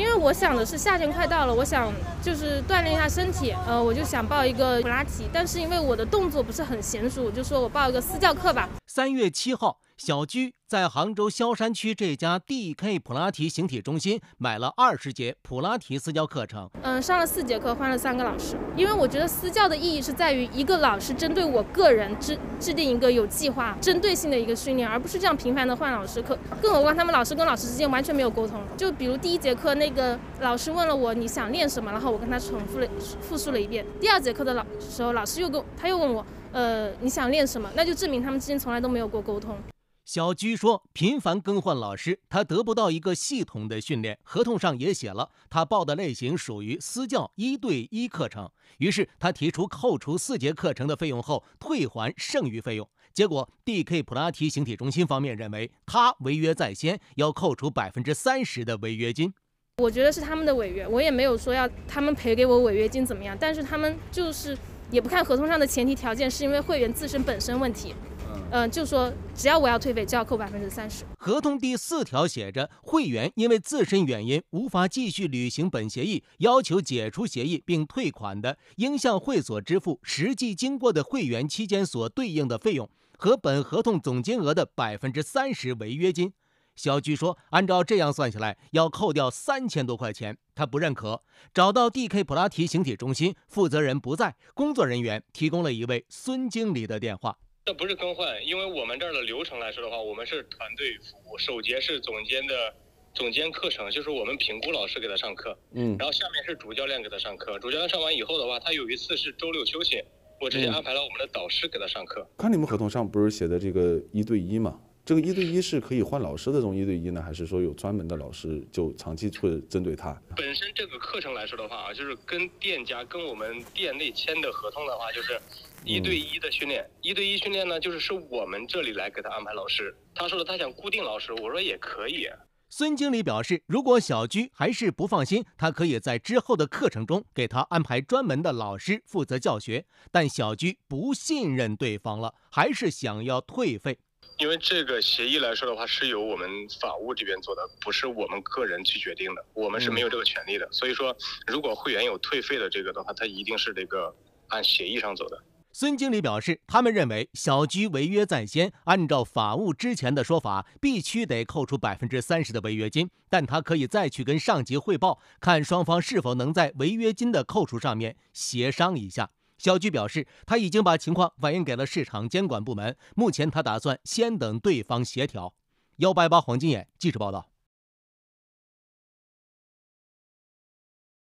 因为我想的是夏天快到了，我想就是锻炼一下身体，呃，我就想报一个普拉提，但是因为我的动作不是很娴熟，我就说我报一个私教课吧。三月七号。小居在杭州萧山区这家 DK 普拉提形体中心买了二十节普拉提私教课程。嗯，上了四节课，换了三个老师。因为我觉得私教的意义是在于一个老师针对我个人制制定一个有计划、针对性的一个训练，而不是这样频繁的换老师。可更何况他们老师跟老师之间完全没有沟通。就比如第一节课那个老师问了我你想练什么，然后我跟他重复了复述了一遍。第二节课的老时候，老师又跟他又问我，呃，你想练什么？那就证明他们之间从来都没有过沟通。小居说：“频繁更换老师，他得不到一个系统的训练。合同上也写了，他报的类型属于私教一对一课程。于是他提出扣除四节课程的费用后，退还剩余费用。结果，DK 普拉提形体中心方面认为他违约在先，要扣除百分之三十的违约金。我觉得是他们的违约，我也没有说要他们赔给我违约金怎么样。但是他们就是也不看合同上的前提条件，是因为会员自身本身问题。”嗯，就说只要我要退费，就要扣百分之三十。合同第四条写着，会员因为自身原因无法继续履行本协议，要求解除协议并退款的，应向会所支付实际经过的会员期间所对应的费用和本合同总金额的百分之三十违约金。小鞠说，按照这样算下来，要扣掉三千多块钱，他不认可。找到 DK 普拉提形体中心负责人不在，工作人员提供了一位孙经理的电话。这不是更换，因为我们这儿的流程来说的话，我们是团队服务，首节是总监的总监课程，就是我们评估老师给他上课，嗯，然后下面是主教练给他上课，主教练上完以后的话，他有一次是周六休息，我直接安排了我们的导师给他上课。看你们合同上不是写的这个一对一吗？这个一对一是可以换老师的这种一对一呢，还是说有专门的老师就长期会针对他？本身这个课程来说的话啊，就是跟店家跟我们店内签的合同的话，就是一对一的训练。一对一训练呢，就是是我们这里来给他安排老师。他说的他想固定老师，我说也可以。孙经理表示，如果小居还是不放心，他可以在之后的课程中给他安排专门的老师负责教学。但小居不信任对方了，还是想要退费。因为这个协议来说的话，是由我们法务这边做的，不是我们个人去决定的，我们是没有这个权利的。所以说，如果会员有退费的这个的话，他一定是这个按协议上走的。孙经理表示，他们认为小居违约在先，按照法务之前的说法，必须得扣除百分之三十的违约金，但他可以再去跟上级汇报，看双方是否能在违约金的扣除上面协商一下。小鞠表示，他已经把情况反映给了市场监管部门，目前他打算先等对方协调。幺八八黄金眼记者报道。